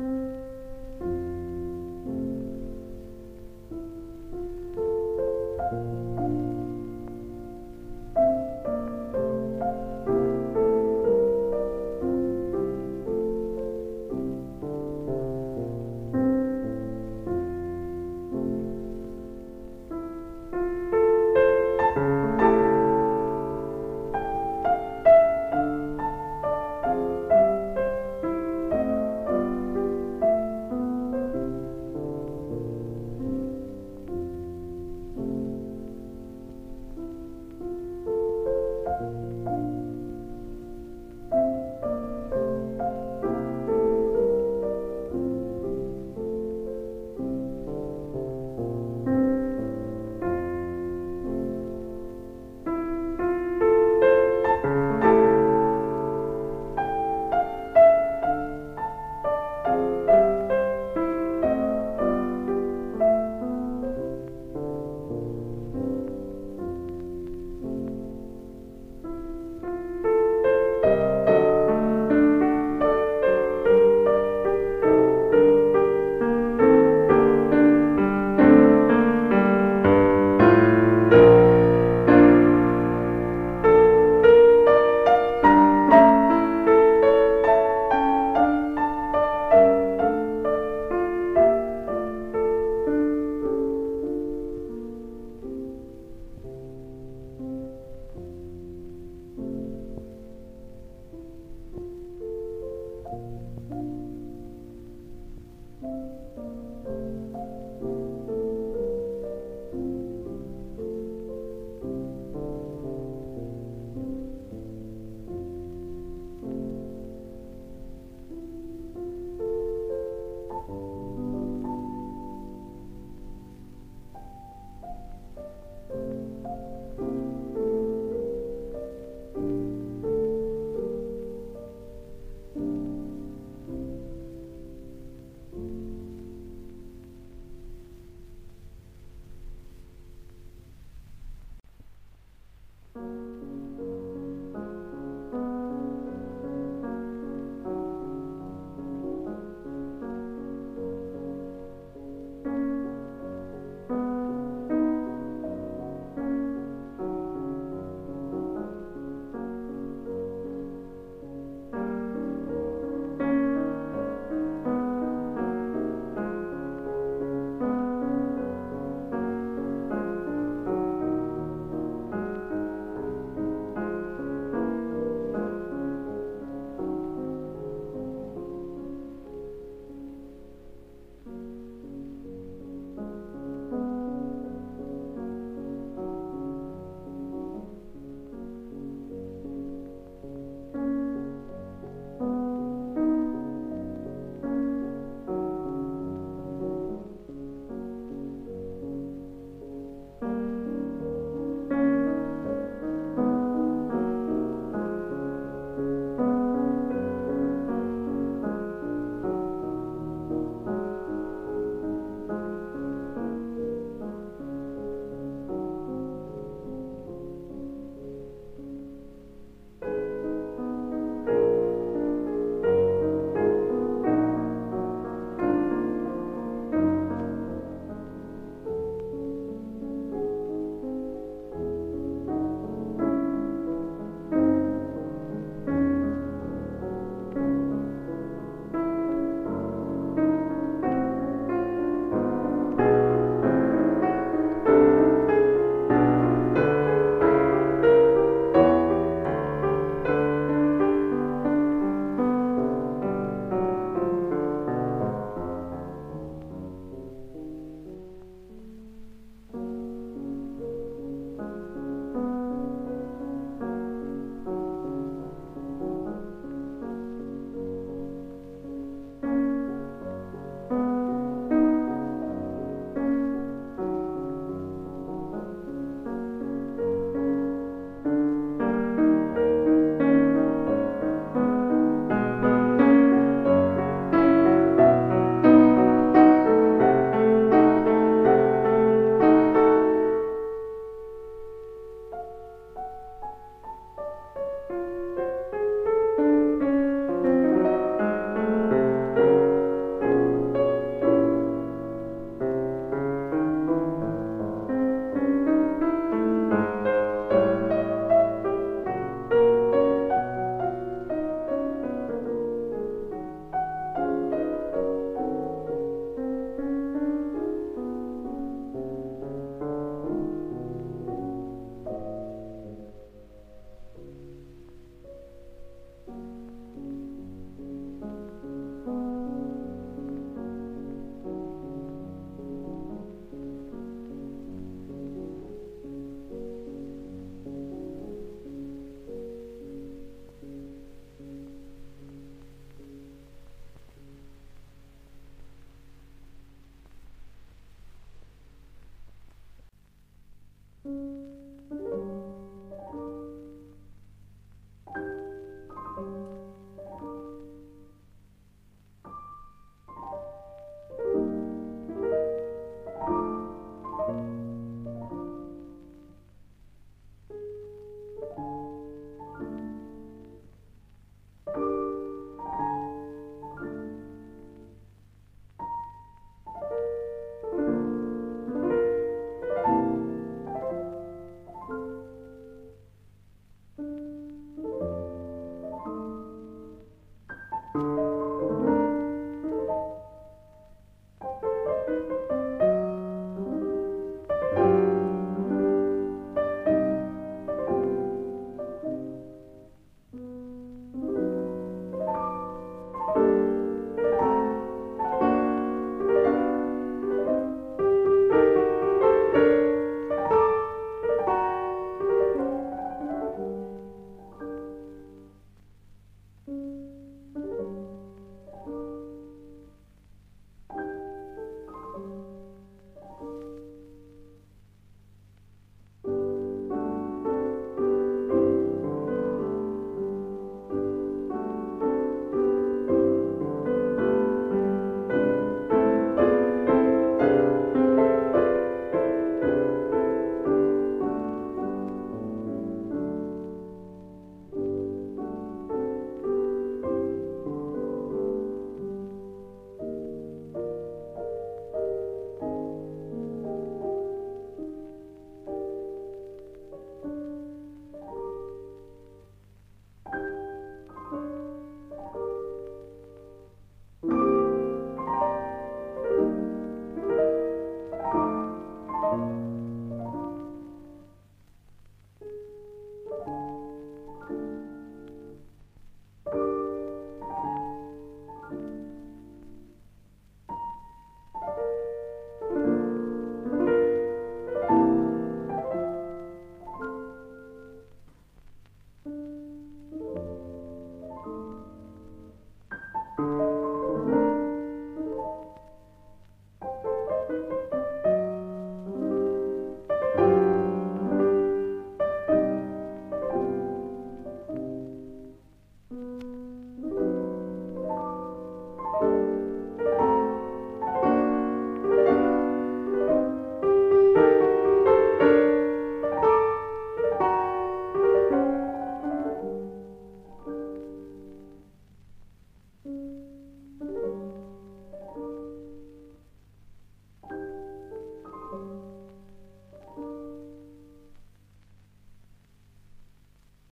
Mm-hmm.